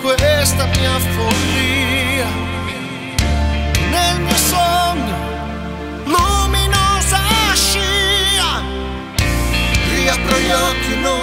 questa mia follia. Nel mio sogno, luminosa scia, riapro gli occhi, non.